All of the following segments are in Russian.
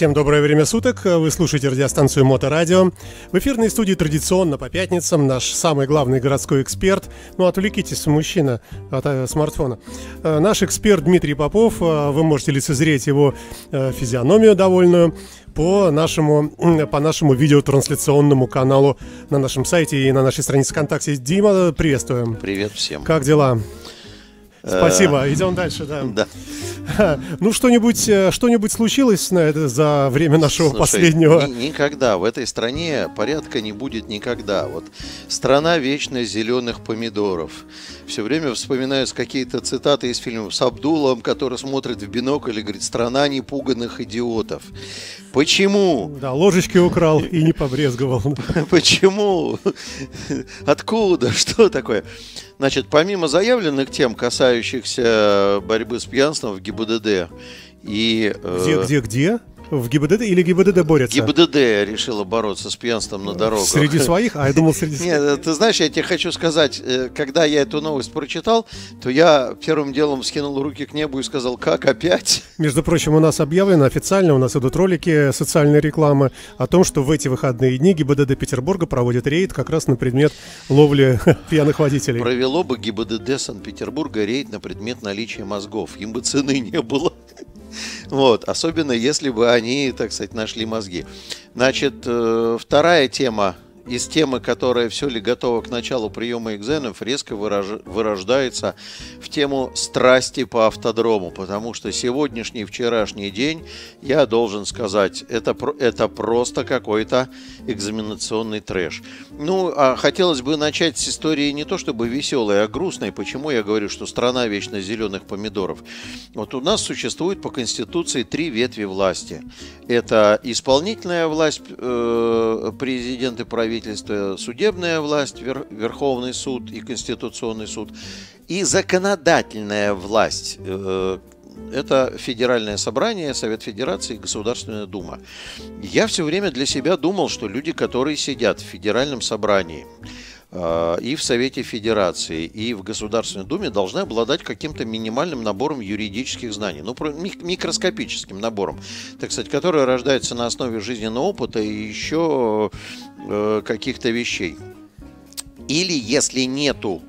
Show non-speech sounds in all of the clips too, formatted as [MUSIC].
Всем доброе время суток. Вы слушаете радиостанцию Моторадио. В эфирной студии традиционно по пятницам наш самый главный городской эксперт. Ну, отвлекитесь, мужчина, от э, смартфона. Э, наш эксперт Дмитрий Попов. Э, вы можете лицезреть его физиономию довольную по нашему, по нашему видеотрансляционному каналу на нашем сайте и на нашей странице ВКонтакте. Дима, приветствуем. Привет всем. Как дела? Спасибо. Идем дальше, да. Да. [LAUGHS] Ну, что-нибудь э, что случилось на это за время нашего Слушай, последнего? ни- никогда в этой стране порядка не будет никогда. Вот страна вечно зеленых помидоров. Все время вспоминаются какие-то цитаты из фильмов с Абдулом, который смотрит в бинокль и говорит: "Страна непуганных идиотов". Почему? Да, ложечки украл и не побрезговал. [LAUGHS] Почему? Откуда? Что такое? Значит, помимо заявленных тем, касающихся борьбы с пьянством в ГИБДД и... э, Где, где, где? В ГИБДД или ГИБДД борется? ГИБДД решила бороться с пьянством на дорогах. Среди своих? А я думал, среди своих. [LAUGHS] Нет, ты знаешь, я тебе хочу сказать, э, когда я эту новость прочитал, то я первым делом скинул руки к небу и сказал, как опять? [LAUGHS] Между прочим, у нас объявлено официально, у нас идут ролики социальной рекламы о том, что в эти выходные дни ГИБДД Петербурга проводит рейд как раз на предмет ловли [LAUGHS] пьяных водителей. Провело бы ГИБДД Санкт-Петербурга рейд на предмет наличия мозгов. Им бы цены не было. [LAUGHS] Вот, особенно если бы они, так сказать, нашли мозги. Значит, э, вторая тема из темы, которая все ли готова к началу приема экзаменов, резко выраж- вырождается в тему страсти по автодрому, потому что сегодняшний, вчерашний день, я должен сказать, это, это просто какой-то экзаменационный трэш. Ну, а хотелось бы начать с истории не то чтобы веселой, а грустной. Почему я говорю, что страна вечно зеленых помидоров? Вот у нас существует по Конституции три ветви власти. Это исполнительная власть, э, президент и правительство, судебная власть, Вер- Верховный суд и Конституционный суд, и законодательная власть. э, это Федеральное собрание, Совет Федерации и Государственная Дума. Я все время для себя думал, что люди, которые сидят в Федеральном собрании, и в Совете Федерации, и в Государственной Думе должны обладать каким-то минимальным набором юридических знаний, ну, микроскопическим набором, так сказать, который рождается на основе жизненного опыта и еще э, каких-то вещей. Или если нету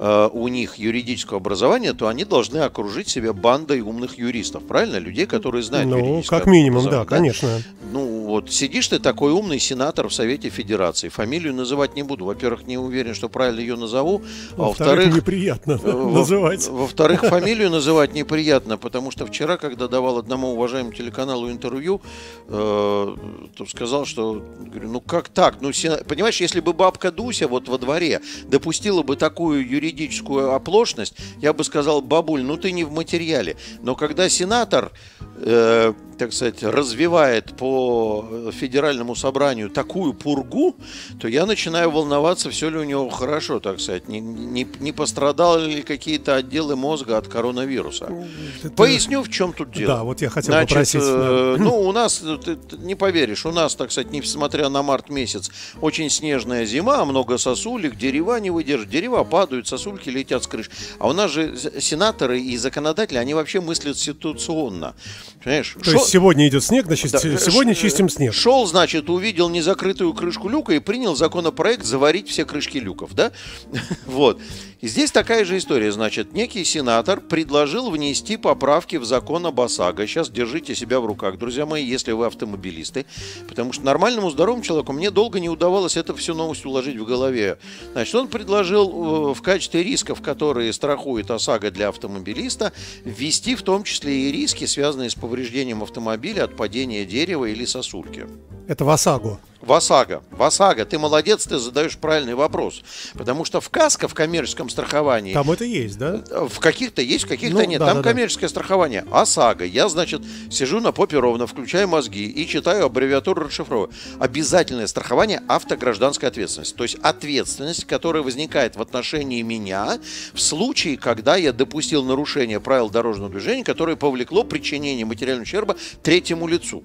э, у них юридического образования, то они должны окружить себя бандой умных юристов, правильно? Людей, которые знают Ну, юридическое как минимум, да, конечно. ну, вот сидишь ты такой умный сенатор в Совете Федерации. Фамилию называть не буду. Во-первых, не уверен, что правильно ее назову. А Во-вторых, во-вторых, неприятно э, во- называть. Во-вторых, [LAUGHS] фамилию называть неприятно, потому что вчера, когда давал одному уважаемому телеканалу интервью, э, то сказал, что, говорю, ну как так? Ну, сена- понимаешь, если бы бабка Дуся вот во дворе допустила бы такую юридическую оплошность, я бы сказал, бабуль, ну ты не в материале. Но когда сенатор, э, так сказать, развивает по федеральному собранию такую пургу, то я начинаю волноваться, все ли у него хорошо, так сказать, не, не, не пострадали ли какие-то отделы мозга от коронавируса. Это- Поясню, в чем тут дело. Да, вот я хотел Значит, попросить. э, да. [LAUGHS] ну, у нас, э, ты, ты не поверишь, у нас, так сказать, несмотря на март месяц, очень снежная зима, много сосулек, дерева не выдержат, дерева падают, сосульки летят с крыш. А у нас же сенаторы и законодатели, они вообще мыслят ситуационно. Понимаешь? То Шо- сегодня идет снег, значит, да, се- сегодня чистим снег. Шел, значит, увидел незакрытую крышку люка и принял законопроект заварить все крышки люков, да? [LAUGHS] Вот. И здесь такая же история, значит, некий сенатор предложил внести поправки в закон об ОСАГО. Сейчас держите себя в руках, друзья мои, если вы автомобилисты, потому что нормальному здоровому человеку мне долго не удавалось это всю новость уложить в голове. Значит, он предложил э, в качестве рисков, которые страхует ОСАГО для автомобилиста, ввести в том числе и риски, связанные с повреждением автомобиля от падения дерева или сосульки. Это в ОСАГО. ВАСАГО. ВАСАГО, ты молодец, ты задаешь правильный вопрос. Потому что в КАСКО, в коммерческом страховании, Там это есть, да? в каких-то есть, в каких-то Ну, нет. да, Там да, да. коммерческое страхование. ОСАГО. Я, значит, сижу на попе ровно, включаю мозги и читаю аббревиатуру расшифровываю. Обязательное страхование автогражданской ответственности. То есть ответственность, которая возникает в отношении меня в случае, когда я допустил нарушение правил дорожного движения, которое повлекло причинение материального ущерба третьему лицу.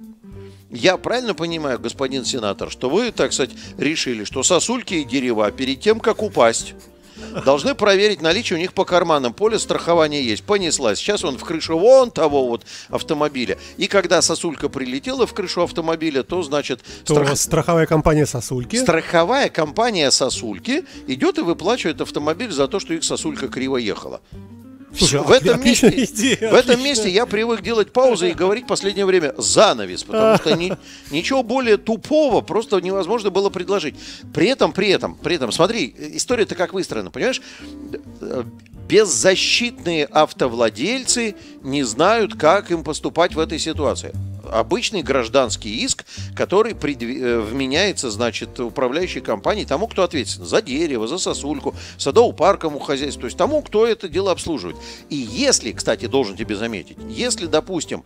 Я правильно понимаю, господин сенатор, что вы, так сказать, решили, что сосульки и дерева перед тем, как упасть, должны проверить наличие у них по карманам. Поле страхования есть. Понеслась. Сейчас он в крышу вон того вот автомобиля. И когда сосулька прилетела в крышу автомобиля, то, значит... То страх... страховая компания сосульки? Страховая компания сосульки идет и выплачивает автомобиль за то, что их сосулька криво ехала. Слушай, в этом, месте, идея, в этом месте я привык делать паузы и говорить в последнее время занавес, потому что ни, ничего более тупого просто невозможно было предложить. При этом, при этом, при этом, смотри, история-то как выстроена, понимаешь? Беззащитные автовладельцы не знают, как им поступать в этой ситуации обычный гражданский иск, который предв... Э, вменяется, значит, управляющей компанией тому, кто ответственен за дерево, за сосульку, садово-парковому хозяйству, то есть тому, кто это дело обслуживает. И если, кстати, должен тебе заметить, если, допустим,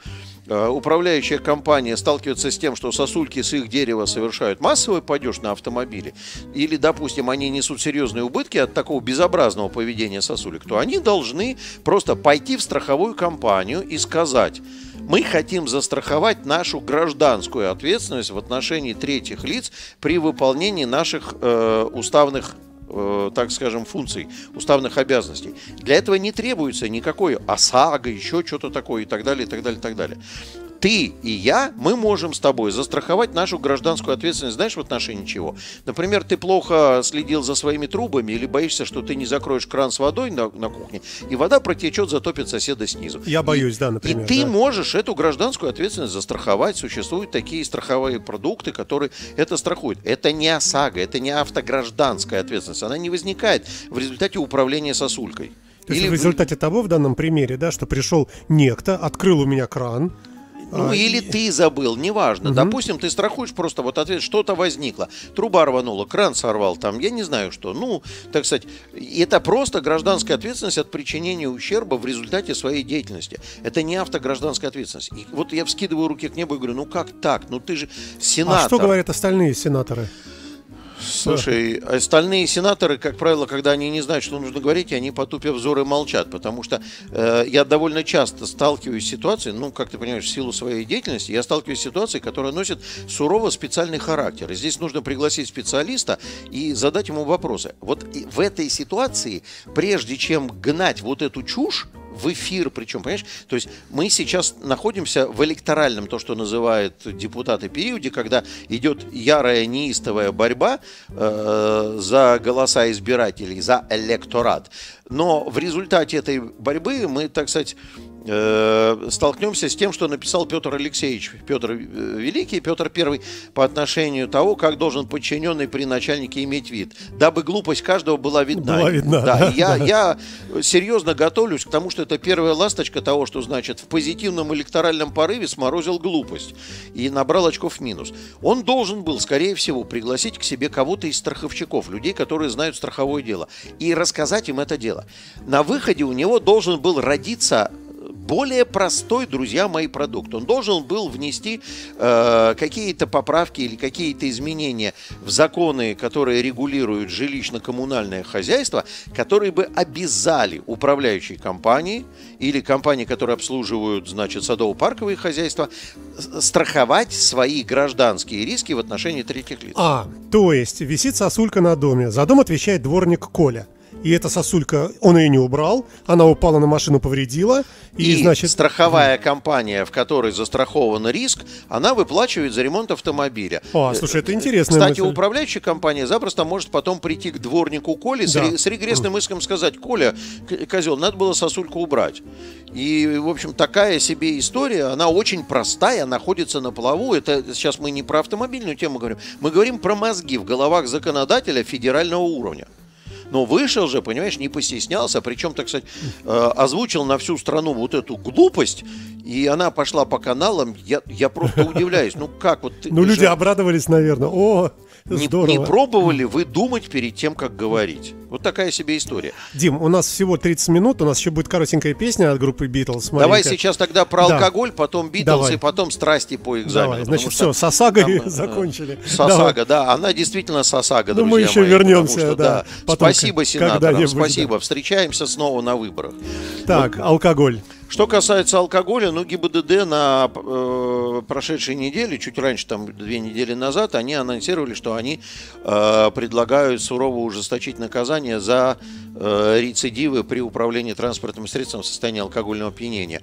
э, управляющая компания сталкивается с тем, что сосульки с их дерева совершают массовый падеж на автомобиле, или, допустим, они несут серьезные убытки от такого безобразного поведения сосулек, то они должны просто пойти в страховую компанию и сказать, мы хотим застраховать нашу гражданскую ответственность в отношении третьих лиц при выполнении наших э, уставных э, так скажем, функций, уставных обязанностей. Для этого не требуется никакой ОСАГО, еще что-то такое и так далее, и так далее, и так далее ты и я, мы можем с тобой застраховать нашу гражданскую ответственность, знаешь, в отношении чего? Например, ты плохо следил за своими трубами или боишься, что ты не закроешь кран с водой на, на кухне, и вода протечет, затопит соседа снизу. Я боюсь, и, да, например. И ты да. можешь эту гражданскую ответственность застраховать. Существуют такие страховые продукты, которые это страхуют. Это не ОСАГО, это не автогражданская ответственность. Она не возникает в результате управления сосулькой. То есть Или в результате того, в данном примере, да, что пришел некто, открыл у меня кран, ну, а, или и... ты забыл, неважно. Угу. Допустим, ты страхуешь просто вот ответ, что-то возникло. Труба рванула, кран сорвал там, я не знаю что. Ну, так сказать, это просто гражданская ответственность от причинения ущерба в результате своей деятельности. Это не автогражданская ответственность. И вот я вскидываю руки к небу и говорю, ну как так? Ну ты же сенатор. А что говорят остальные сенаторы? Слушай, остальные сенаторы, как правило, когда они не знают, что нужно говорить, они потупив взоры молчат, потому что э, я довольно часто сталкиваюсь с ситуацией, ну, как ты понимаешь, в силу своей деятельности, я сталкиваюсь с ситуацией, которая носит сурово специальный характер. И здесь нужно пригласить специалиста и задать ему вопросы. Вот в этой ситуации, прежде чем гнать вот эту чушь, в эфир, причем, понимаешь? То есть мы сейчас находимся в электоральном, то, что называют депутаты, периоде, когда идет ярая неистовая борьба э, за голоса избирателей, за электорат. Но в результате этой борьбы мы, так сказать, столкнемся с тем, что написал Петр Алексеевич, Петр э, Великий, Петр Первый, по отношению того, как должен подчиненный при начальнике иметь вид, дабы глупость каждого была видна. Была видна да, да. Я, я серьезно готовлюсь к тому, что это первая ласточка того, что значит в позитивном электоральном порыве сморозил глупость и набрал очков минус. Он должен был, скорее всего, пригласить к себе кого-то из страховщиков, людей, которые знают страховое дело, и рассказать им это дело. На выходе у него должен был родиться более простой, друзья мои, продукт. Он должен был внести э, какие-то поправки или какие-то изменения в законы, которые регулируют жилищно-коммунальное хозяйство, которые бы обязали управляющие компании или компании, которые обслуживают, значит, садово-парковые хозяйства, страховать свои гражданские риски в отношении третьих лиц. А, то есть висит сосулька на доме. За дом отвечает дворник Коля и эта сосулька, он ее не убрал, она упала на машину, повредила. И, и значит... страховая компания, в которой застрахован риск, она выплачивает за ремонт автомобиля. А, слушай, это интересно. Кстати, мысль. управляющая компания запросто может потом прийти к дворнику Коле да. с, регрессным иском сказать, Коля, козел, надо было сосульку убрать. И, в общем, такая себе история, она очень простая, находится на плаву. Это сейчас мы не про автомобильную тему говорим, мы говорим про мозги в головах законодателя федерального уровня. Но вышел же, понимаешь, не постеснялся, причем, так сказать, э, озвучил на всю страну вот эту глупость, и она пошла по каналам. Я, я просто удивляюсь, ну как вот... Ну люди обрадовались, наверное. О, не, не пробовали вы думать перед тем, как говорить? Вот такая себе история. Дим, у нас всего 30 минут, у нас еще будет коротенькая песня от группы Битлз. Давай сейчас тогда про да. алкоголь, потом Битлз и потом страсти по экзамену. Давай, значит, все, с Осагой там, [LAUGHS] закончили. С Осага, да, она действительно с Осага, Ну, мы еще мои, вернемся, что, да. Потом, спасибо, сенаторам, спасибо. Да. Встречаемся снова на выборах. Так, вот. алкоголь. Что касается алкоголя, ну, ГИБДД на э, прошедшей неделе, чуть раньше, там, две недели назад, они анонсировали, что они э, предлагают сурово ужесточить наказание за э, рецидивы при управлении транспортным средством в состоянии алкогольного опьянения.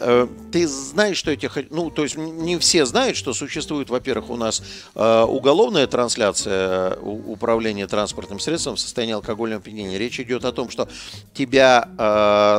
Э, ты знаешь, что эти... Ну, то есть не все знают, что существует, во-первых, у нас э, уголовная трансляция э, управления транспортным средством в состоянии алкогольного опьянения. Речь идет о том, что тебя,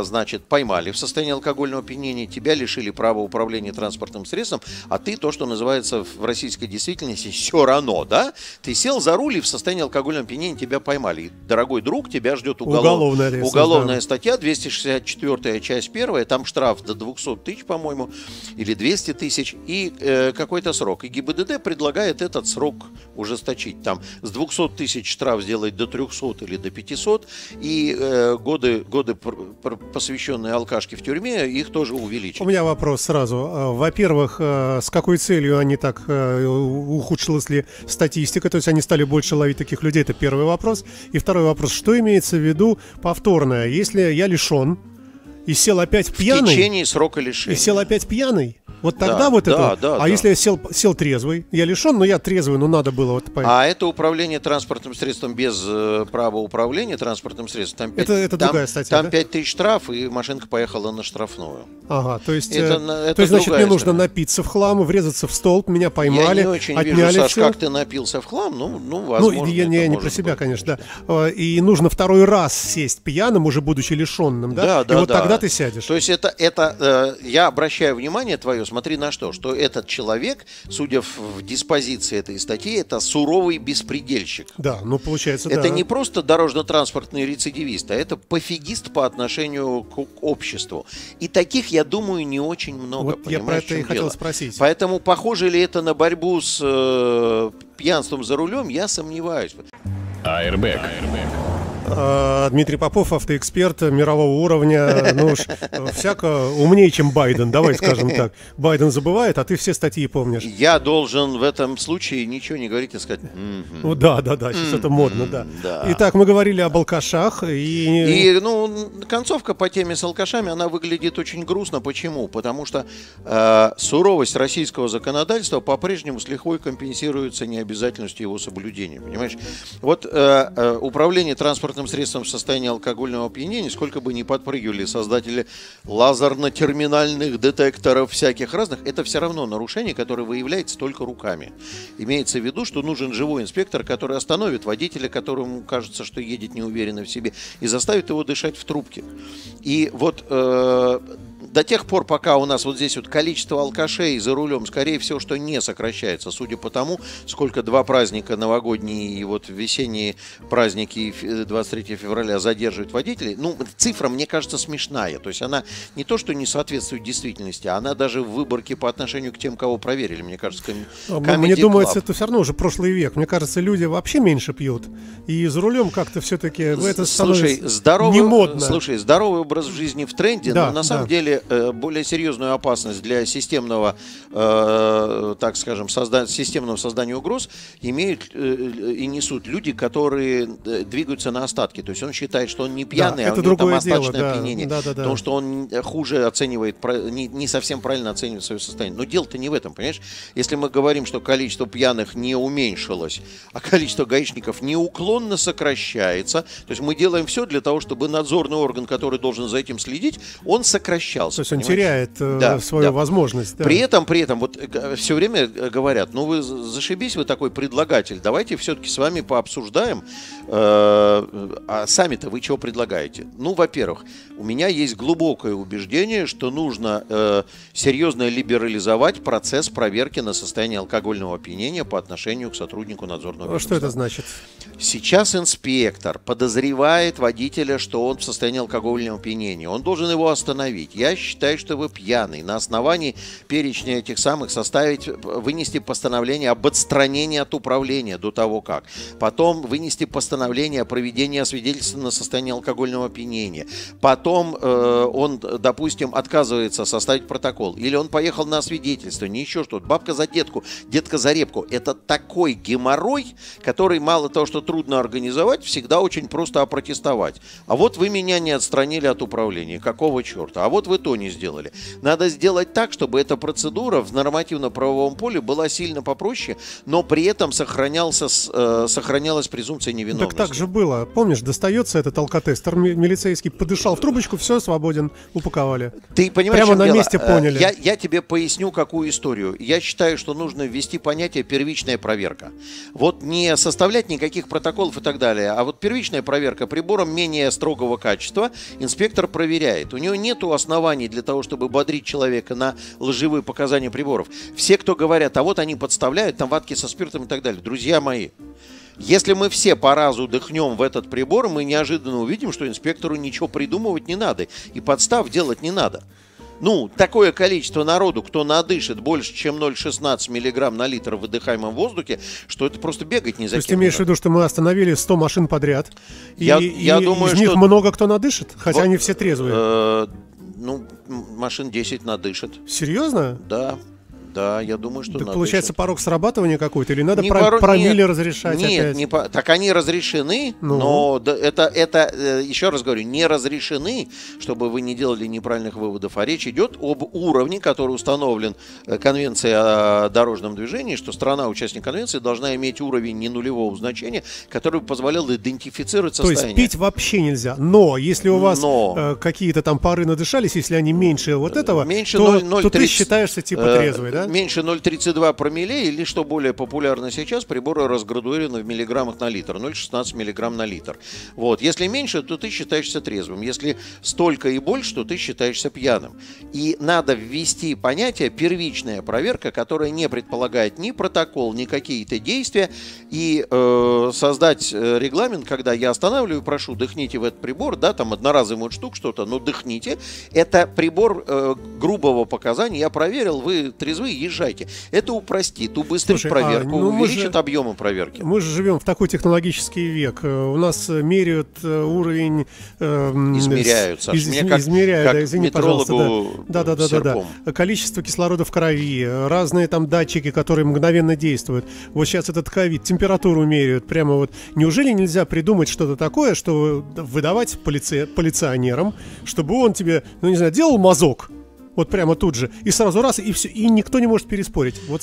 значит, поймали в состоянии алкогольного опьянения, тебя лишили права управления транспортным средством, а ты то, что называется в российской действительности все равно, да? Ты сел за руль и в состоянии алкогольного опьянения тебя поймали. И, дорогой друг, тебя ждет уголов... уголовная, уголовная да. статья, 264 часть 1, там штраф до 200 тысяч, по-моему, или 200 тысяч, и э, какой-то срок. И ГИБДД предлагает этот срок ужесточить. Там с 200 тысяч штраф сделать до 300 или до 500, и э, годы, годы посвященные алкашке в тюрьме их тоже увеличить. У меня вопрос сразу. А, во-первых, а, с какой целью они так, а, ухудшилась ли статистика, то есть они стали больше ловить таких людей, это первый вопрос. И второй вопрос, что имеется в виду повторное? Если я лишен и сел опять пьяный... В течение срока лишения. И сел опять пьяный, вот тогда да, вот да, это. Да, а да. если я сел, сел трезвый, я лишен, но я трезвый, но надо было вот. А это управление транспортным средством без э, права управления транспортным средством. Там 5, это это там, другая статья. Там да? 5 тысяч штраф и машинка поехала на штрафную. Ага, то есть, это, э, это то есть значит, мне нужно напиться в хлам, врезаться в столб, меня поймали, Я не очень отняли вижу, Саш, все. как ты напился в хлам, ну, ну, ну возможно. Ну, я не, не про себя, быть, конечно, да. И нужно второй раз сесть пьяным, уже будучи лишенным, да? Да, да, И вот да. тогда ты сядешь. То есть это, это э, я обращаю внимание твое, смотри на что, что этот человек, судя в диспозиции этой статьи, это суровый беспредельщик. Да, ну получается, Это да. не просто дорожно-транспортный рецидивист, а это пофигист по отношению к обществу. И таких, я думаю, не очень много. Вот я про это и хотел спросить. Поэтому похоже ли это на борьбу с э, пьянством за рулем, я сомневаюсь. Airbag. Airbag. А, Дмитрий Попов, автоэксперт мирового уровня, ну уж всяко умнее, чем Байден, давай скажем так. Байден забывает, а ты все статьи помнишь. Я должен в этом случае ничего не говорить и сказать. Ну да, да, да, сейчас это модно, да. Итак, мы говорили об алкашах и... И, ну, концовка по теме с алкашами, она выглядит очень грустно. Почему? Потому что э, суровость российского законодательства по-прежнему с лихвой компенсируется необязательностью его соблюдения, понимаешь? Вот э, э, управление транспортным транспортным средством в состоянии алкогольного опьянения, сколько бы ни подпрыгивали создатели лазерно-терминальных детекторов всяких разных, это все равно нарушение, которое выявляется только руками. Имеется в виду, что нужен живой инспектор, который остановит водителя, которому кажется, что едет неуверенно в себе, и заставит его дышать в трубке. И вот э, до тех пор, пока у нас вот здесь вот количество алкашей за рулем, скорее всего, что не сокращается, судя по тому, сколько два праздника, новогодние и вот весенние праздники 23 февраля задерживают водителей, ну, цифра, мне кажется, смешная. То есть она не то, что не соответствует действительности, она даже в выборке по отношению к тем, кого проверили, мне кажется, ком... А Мне думается, это все равно уже прошлый век. Мне кажется, люди вообще меньше пьют. И за рулем как-то все-таки это слушай, здоровый, не модно. Слушай, здоровый образ жизни в тренде, да, но на самом да. деле Э, более серьезную опасность для системного, э, так скажем, созда системного создания угроз имеют э, и несут люди, которые двигаются на остатки. То есть он считает, что он не пьяный, да, а у него там остаточное дело, да. опьянение. Да, да, да. Потому что он хуже оценивает, не, не совсем правильно оценивает свое состояние. Но дело-то не в этом, понимаешь? Если мы говорим, что количество пьяных не уменьшилось, а количество гаишников неуклонно сокращается, то есть мы делаем все для того, чтобы надзорный орган, который должен за этим следить, он сокращался потерялся. То есть он теряет э, да, свою да. возможность. Да. При этом, при этом, вот э, все время э, говорят, ну вы зашибись, вы такой предлагатель, давайте все-таки с вами пообсуждаем, а сами-то вы чего предлагаете? Ну, во-первых, у меня есть глубокое убеждение, что нужно серьезно либерализовать процесс проверки на состояние алкогольного опьянения по отношению к сотруднику надзорного А что это значит? Сейчас инспектор подозревает водителя, что он в состоянии алкогольного опьянения. Он должен его остановить. Я считаю, что вы пьяный. На основании перечня этих самых составить, вынести постановление об отстранении от управления до того как. Потом вынести постановление о проведении освидетельства на состояние алкогольного опьянения. Потом э, он, допустим, отказывается составить протокол. Или он поехал на свидетельство, не еще что-то. Бабка за детку, детка за репку. Это такой геморрой, который мало того, что трудно организовать, всегда очень просто опротестовать. А вот вы меня не отстранили от управления. Какого черта? А вот вы что не сделали. Надо сделать так, чтобы эта процедура в нормативно-правовом поле была сильно попроще, но при этом сохранялся, э, сохранялась презумпция невиновности. Так так же было. Помнишь, достается этот алкотестер, милицейский подышал в трубочку, все, свободен, упаковали. Ты понимаешь, Прямо на дело? месте Э, поняли. Я, я тебе поясню, какую историю. Я считаю, что нужно ввести понятие первичная проверка. Вот не составлять никаких протоколов и так далее, а вот первичная проверка прибором менее строгого качества инспектор проверяет. У него нет оснований для того, чтобы бодрить человека на лживые показания приборов. Все, кто говорят, а вот они подставляют, там ватки со спиртом и так далее. Друзья мои, если мы все по разу дыхнем в этот прибор, мы неожиданно увидим, что инспектору ничего придумывать не надо и подстав делать не надо. Ну, такое количество народу, кто надышит больше, чем 0,16 миллиграмм на литр в выдыхаемом воздухе, что это просто бегать не за То есть ты имеешь в виду, что мы остановили 100 машин подряд, и, Я- и я думаю, из них что- много кто надышит, хотя Вот, они все трезвые. Э, ну, машин 10 надышит. Серьезно? Да, да, я думаю, что Так надышит. получается порог срабатывания какой-то, или надо Не про- порог- промилле нет, разрешать Нет, опять? не по- так они разрешены, Ну. но это, это э, еще раз говорю, не разрешены, чтобы вы не делали неправильных выводов. А речь идет об уровне, который установлен э, Конвенцией о дорожном движении, что страна, участник конвенции, должна иметь уровень не нулевого значения, который бы позволял идентифицировать То есть состояние. пить вообще нельзя. Но если у вас Но. э, какие-то там пары надышались, если они меньше вот этого, Меньше то, 0,030, то ты считаешься типа трезвый, да? Меньше 0,32 промилле или, что более популярно сейчас, приборы разградуированы в миллиграммах на литр. 0,16 миллиграмм на литр. Вот. Если меньше, то ты считаешься трезвым. Если столько и больше, то ты считаешься пьяным. И надо ввести понятие первичная проверка, которая не предполагает ни протокол, ни какие-то действия, и э, создать э, регламент, когда я останавливаю, прошу, дыхните в этот прибор, да, там одноразовый штук что-то, но дыхните. Это прибор э, грубого показания, я проверил, вы трезвы, езжайте. Это упростит, убыстрит Слушай, а, проверку, ну мы увеличит же- объемы проверки. Мы же живем в такой технологический век. Э, У нас э, меряют э, уровень... э, м, Измеряют, с- Саш. из- Мне как- измеряют, как да, извини, метрологу Да, да, да, да, да, да. Количество кислорода в крови, э, разные там датчики, которые мгновенно действуют. Вот сейчас этот ковид, температуру меряют. Прямо вот. Неужели нельзя придумать что-то такое, что выдавать полице- полиционерам, чтобы он тебе, ну не знаю, делал мазок, вот прямо тут же, и сразу раз, и все, и никто не может переспорить. Вот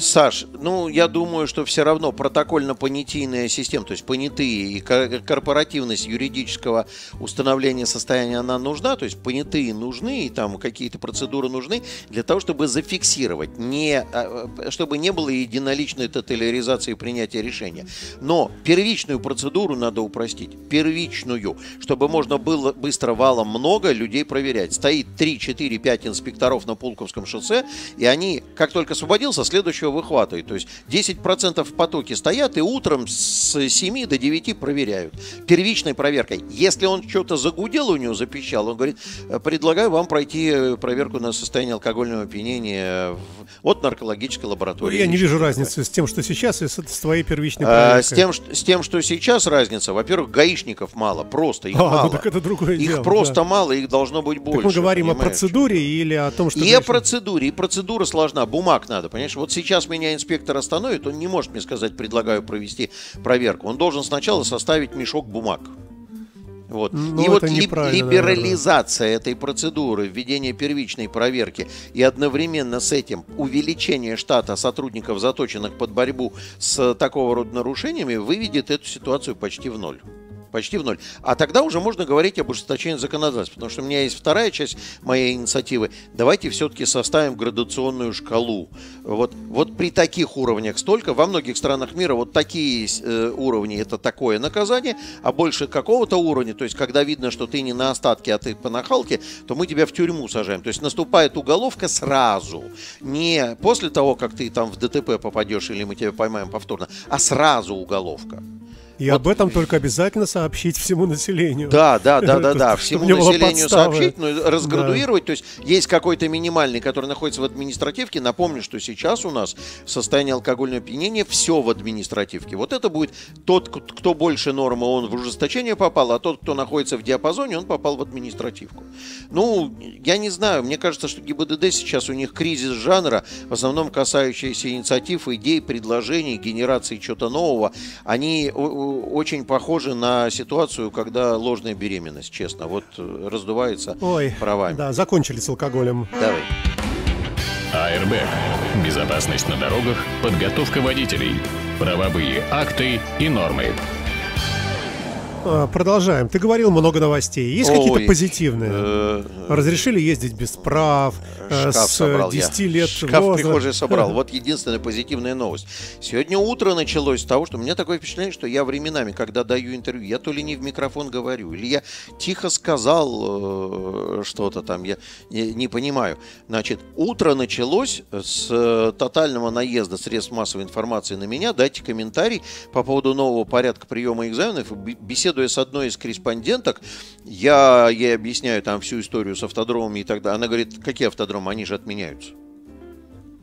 Саш, ну, я думаю, что все равно протокольно-понятийная система, то есть понятые и кор- корпоративность юридического установления состояния, она нужна, то есть понятые нужны, и там какие-то процедуры нужны для того, чтобы зафиксировать, не, а, э, чтобы не было единоличной тоталяризации принятия решения. Но первичную процедуру надо упростить, первичную, чтобы можно было быстро валом много людей проверять. Стоит 3, 4, 5 инспекторов на Пулковском шоссе, и они, как только освободился, следующего выхватывают. То есть 10% в потоке стоят и утром с 7 до 9 проверяют. Первичной проверкой. Если он что-то загудел у него, запищал, он говорит, «Э, предлагаю вам пройти э, проверку на состояние алкогольного опьянения от наркологической лаборатории. я не вижу разницы с тем, что сейчас, и с, с твоей первичной а, проверкой. с, тем, что- с тем, что сейчас разница, во-первых, гаишников мало, просто их А, ну мало. так это другое их дело, просто да. мало, их должно быть больше. Так мы говорим о понимаешь? процедуре или о том, что... И о процедуре, и процедура сложна, бумаг надо, понимаешь? Вот сейчас меня инспектор остановит, он не может мне сказать, предлагаю провести проверку. Он должен сначала составить мешок бумаг. Вот. Ну, и вот это либ- неправильно, либерализация этой процедуры, введение первичной проверки и одновременно с этим увеличение штата сотрудников, заточенных под борьбу с такого рода нарушениями, выведет эту ситуацию почти в ноль. Почти в ноль. А тогда уже можно говорить об ужесточении законодательства. Потому что у меня есть вторая часть моей инициативы. Давайте все-таки составим градационную шкалу. Вот, вот при таких уровнях столько. Во многих странах мира вот такие э, уровни это такое наказание, а больше какого-то уровня, то есть когда видно, что ты не на остатке, а ты по нахалке, то мы тебя в тюрьму сажаем. То есть наступает уголовка сразу. Не после того, как ты там в ДТП попадешь или мы тебя поймаем повторно, а сразу уголовка. И об этом только обязательно сообщить всему населению. Да, да, да, да, [LAUGHS] да. Всему населению сообщить, но разградуировать. То есть есть какой-то минимальный, который находится в административке. Напомню, что сейчас у нас состояние алкогольного опьянения все в административке. Вот это будет тот, кто больше нормы, он в ужесточение попал, а тот, кто находится в диапазоне, он попал в административку. Ну, я не знаю, мне кажется, что ГИБДД сейчас у них кризис жанра, в основном касающийся инициатив, идей, предложений, генерации чего-то нового. Они очень похоже на ситуацию, когда ложная беременность, честно. Вот э, раздувается Ой, правами. да, закончили с алкоголем. Давай. Airbag. Безопасность на дорогах, подготовка водителей, правовые акты и нормы. А, Продолжаем. Ты говорил много новостей. Есть какие-то позитивные? э, Разрешили ездить без прав, э, Шкаф с собрал 10 я. лет Шкаф в возраста. прихожей собрал. [LAUGHS] Вот единственная позитивная новость. Сегодня утро началось с того, что у меня такое впечатление, что я временами, когда даю интервью, я то ли не в микрофон говорю, или я тихо сказал э, что-то там, я не, не понимаю. Значит, утро началось с э, тотального наезда средств массовой информации на меня. Дайте комментарий по поводу нового порядка приема экзаменов. Б- Беседуя с одной из корреспонденток, я ей объясняю там всю историю с автодромами и так далее. Она говорит, какие автодромы, они же отменяются.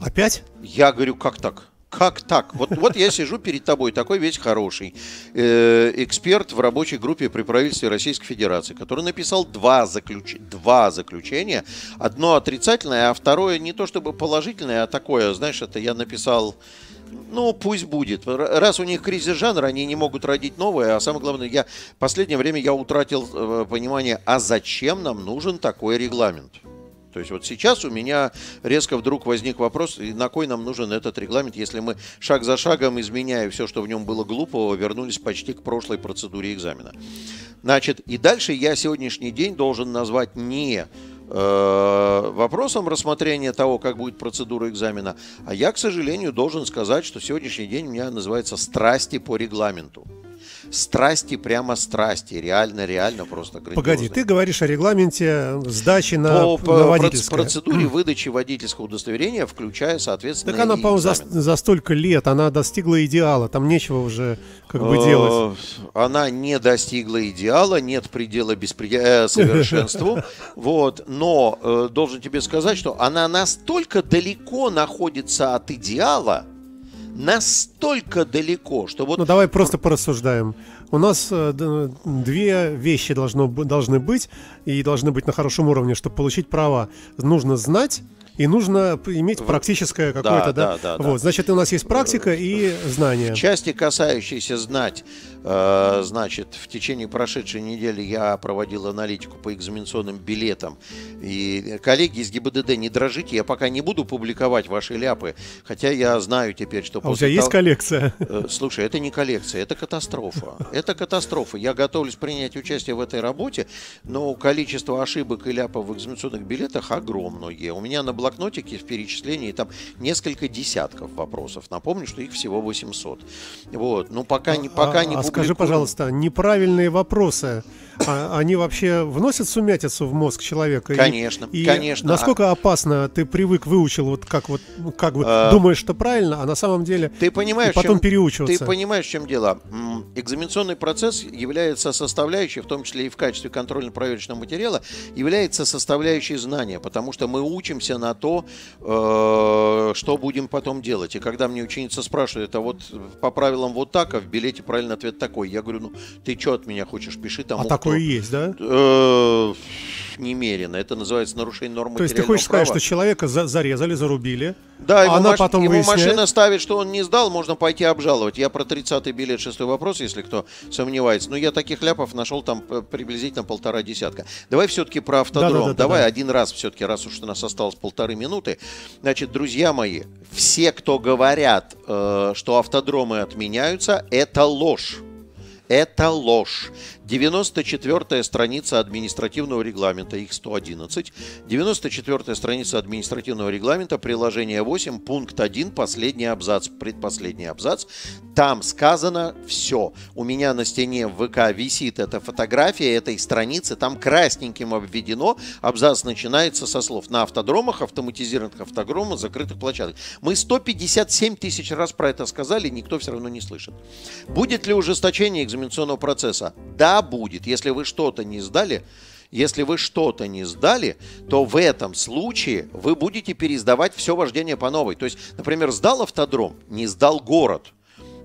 Опять? Я говорю, как так? Как так? Вот, вот я сижу перед тобой, такой весь хороший э, эксперт в рабочей группе при правительстве Российской Федерации, который написал два, заключ... два заключения. Одно отрицательное, а второе не то чтобы положительное, а такое, знаешь, это я написал ну, пусть будет. Раз у них кризис жанра, они не могут родить новое. А самое главное, я в последнее время я утратил э, понимание, а зачем нам нужен такой регламент? То есть вот сейчас у меня резко вдруг возник вопрос, на кой нам нужен этот регламент, если мы шаг за шагом, изменяя все, что в нем было глупого, вернулись почти к прошлой процедуре экзамена. Значит, и дальше я сегодняшний день должен назвать не вопросом рассмотрения того, как будет процедура экзамена, а я, к сожалению, должен сказать, что сегодняшний день у меня называется «Страсти по регламенту». Страсти прямо страсти, реально, реально просто Погоди, грандиозные. ты говоришь о регламенте сдачи на, по, по на водительское. процедуре [CLEARS THROAT] выдачи водительского удостоверения, включая, соответственно, Так она, по-моему, за, за столько лет, она достигла идеала, там нечего уже как бы Э, делать. Она не достигла идеала, нет предела беспреде- э, совершенству. [LAUGHS] Вот, но э, должен тебе сказать, что она настолько далеко находится от идеала, настолько далеко, что вот Ну давай просто порассуждаем. У нас э, две вещи должно, должны быть и должны быть на хорошем уровне, чтобы получить права. Нужно знать и нужно иметь практическое какое-то, да? да, да, да. Вот, значит, у нас есть практика и знания. В части, касающейся знать, э, значит, в течение прошедшей недели я проводил аналитику по экзаменационным билетам. И, коллеги из ГИБДД, не дрожите, я пока не буду публиковать ваши ляпы, хотя я знаю теперь, что А у тебя после есть того- коллекция? Э, Слушай, это не коллекция, это катастрофа. Это катастрофа. Я готовлюсь принять участие в этой работе, но количество ошибок и ляпов в экзаменационных билетах огромное. У меня на блокнотике в перечислении там несколько десятков вопросов. Напомню, что их всего 800. Вот. Ну, пока не, пока а, не а скажи, публикую- пожалуйста, неправильные вопросы, а- они вообще вносят сумятицу в мозг человека? И- Конечно, и конечно. Насколько опасно ты привык, выучил, вот как вот, ну, как бы А. думаешь, что правильно, а на самом деле Ты понимаешь, и потом чем- переучиваться. Ты понимаешь, в чем дело? Экзаменационный процесс является составляющей, в том числе и в качестве контрольно-проверочного материала, является составляющей знания, потому что мы учимся на то, э, что будем потом делать. И когда мне ученица спрашивает, а вот по правилам вот так, а в билете правильный ответ такой, я говорю, ну ты что от меня хочешь, пиши там. А такое и есть, да? Э, немерено. Это называется нарушение норм То есть ты хочешь сказать, права. что человека за- зарезали, зарубили, Да, а ему, она маш- потом ему выясняет- машина ставит, что он не сдал, можно пойти обжаловать. Я про 30-й билет, шестой вопрос, если кто сомневается. Но я таких ляпов нашел там приблизительно полтора десятка. Давай все-таки про автодром. Да-да-да-да-да. Давай один раз все-таки, раз уж у нас осталось полторы минуты. Значит, друзья мои, все, кто говорят, э, что автодромы отменяются, это ложь. Это ложь. 94-я страница административного регламента, их 111. 94-я страница административного регламента, приложение 8, пункт 1, последний абзац, предпоследний абзац. Там сказано все. У меня на стене в ВК висит эта фотография этой страницы, там красненьким обведено. Абзац начинается со слов «на автодромах, автоматизированных автодромах, закрытых площадках». Мы 157 тысяч раз про это сказали, никто все равно не слышит. Будет ли ужесточение экзаменационного процесса? Да, будет. Если вы что-то не сдали, если вы что-то не сдали, то в этом случае вы будете пересдавать все вождение по новой. То есть, например, сдал автодром, не сдал город.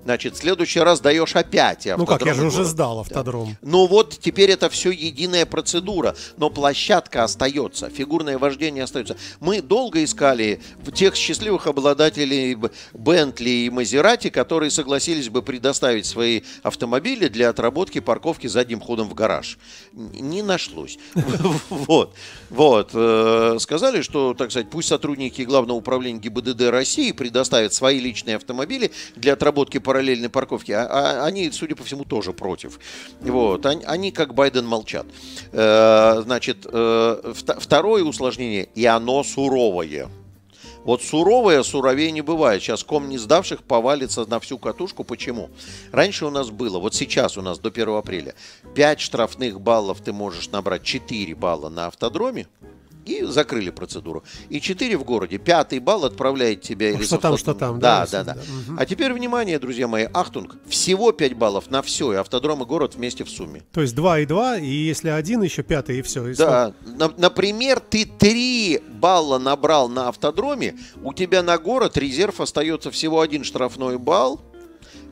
Значит, в следующий раз даешь опять. Ну как, я же уже сдал автодром. Да. Ну вот, теперь это все единая процедура, но площадка остается, фигурное вождение остается. Мы долго искали тех счастливых обладателей Бентли и Мазерати, которые согласились бы предоставить свои автомобили для отработки парковки задним ходом в гараж. Не нашлось. [LAUGHS] Вот. Вот. Э, сказали, что, так сказать, пусть сотрудники Главного управления ГИБДД России предоставят свои личные автомобили для отработки параллельной парковки. А, а они, судя по всему, тоже против. Вот. Они, они как Байден молчат. Э, значит, э, второе усложнение, и оно суровое. Вот суровое суровее не бывает. Сейчас ком не сдавших повалится на всю катушку. Почему? Раньше у нас было, вот сейчас у нас до 1 апреля, 5 штрафных баллов ты можешь набрать 4 балла на автодроме. И закрыли процедуру. И 4 в городе. Пятый балл отправляет тебя или Что там, что там. Да, да, да. да. Угу. А теперь, внимание, друзья мои, Ахтунг. Всего 5 баллов на все. И автодром и город вместе в сумме. То есть 2 и 2, и если один, еще пятый, и все. И да. На, например, ты 3 балла набрал на автодроме, у тебя на город резерв остается всего один штрафной балл,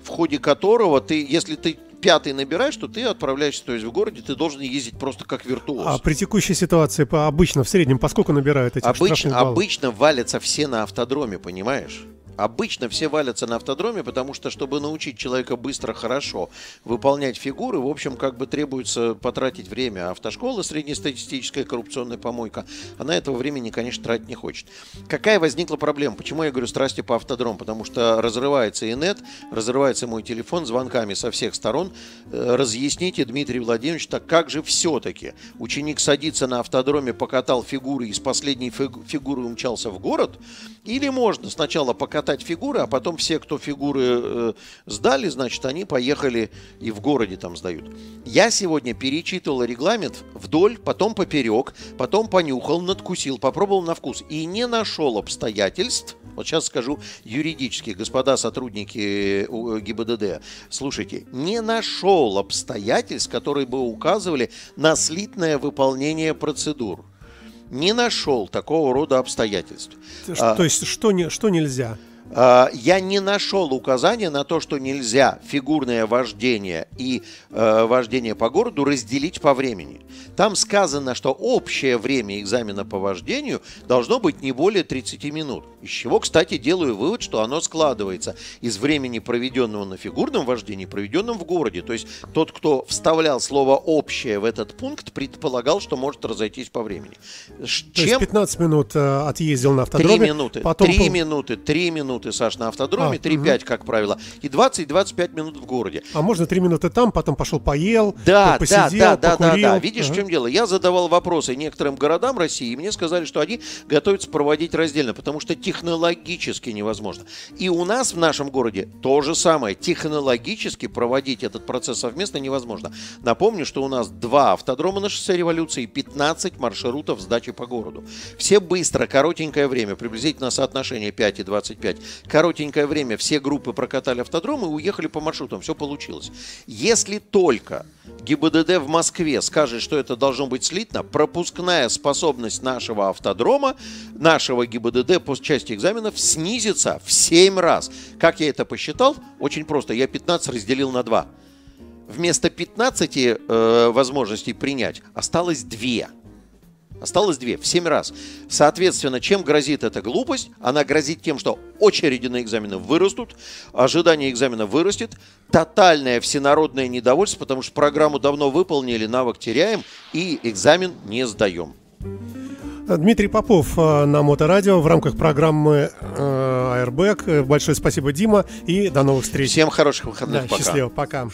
в ходе которого ты, если ты пятый набираешь, то ты отправляешься, то есть в городе ты должен ездить просто как виртуоз. А при текущей ситуации по обычно в среднем по сколько набирают эти обычно, обычно валятся все на автодроме, понимаешь? Обычно все валятся на автодроме, потому что, чтобы научить человека быстро, хорошо выполнять фигуры, в общем, как бы требуется потратить время. Автошкола, среднестатистическая коррупционная помойка, она этого времени, конечно, тратить не хочет. Какая возникла проблема? Почему я говорю страсти по автодрому? Потому что разрывается и нет, разрывается мой телефон звонками со всех сторон. Э, разъясните, Дмитрий Владимирович, так как же все-таки? Ученик садится на автодроме, покатал фигуры, и с последней фигуры умчался в город? Или можно сначала покатать катать фигуры, а потом все, кто фигуры э, сдали, значит, они поехали и в городе там сдают. Я сегодня перечитывал регламент вдоль, потом поперек, потом понюхал, надкусил, попробовал на вкус и не нашел обстоятельств, вот сейчас скажу юридически, господа сотрудники э, ГИБДД, слушайте, не нашел обстоятельств, которые бы указывали на слитное выполнение процедур. Не нашел такого рода обстоятельств. То, а, есть что, не, что нельзя? А, я не нашел указания на то, что нельзя фигурное вождение и э, вождение по городу разделить по времени. Там сказано, что общее время экзамена по вождению должно быть не более 30 минут. Из чего, кстати, делаю вывод, что оно складывается из времени, проведенного на фигурном вождении, проведенном в городе. То есть тот, кто вставлял слово «общее» в этот пункт, предполагал, что может разойтись по времени. Чем... То есть 15 минут э, отъездил на автодроме. 3 минуты, потом... 3 минуты, 3 минуты, Саш, на автодроме, а, 3-5, угу. как правило, и 20-25 минут в городе. А можно 3 минуты там, потом пошел поел, да, посидел, да, да, покурил. да, да, Видишь, ага. в чем дело? Я задавал вопросы некоторым городам России, и мне сказали, что они готовятся проводить раздельно, потому что технологически невозможно. И у нас в нашем городе то же самое. Технологически проводить этот процесс совместно невозможно. Напомню, что у нас два автодрома на шоссе революции, 15 маршрутов сдачи по городу. Все быстро, коротенькое время, приблизительно соотношение 5 и 25. Коротенькое время все группы прокатали автодром и уехали по маршрутам. Все получилось. Если только ГИБДД в Москве скажет, что это должно быть слитно, пропускная способность нашего автодрома, нашего ГИБДД по части экзаменов снизится в 7 раз. Как я это посчитал? Очень просто. Я 15 разделил на 2. Вместо 15 э, возможностей принять осталось 2. Осталось две, в семь раз. Соответственно, чем грозит эта глупость? Она грозит тем, что очереди на экзамены вырастут, ожидание экзамена вырастет, тотальное всенародное недовольство, потому что программу давно выполнили, навык теряем и экзамен не сдаем. Дмитрий Попов э, на Моторадио в рамках программы э, Airbag. Большое спасибо, Дима, и до новых встреч. Всем хороших выходных. Да, пока. Счастливо, пока.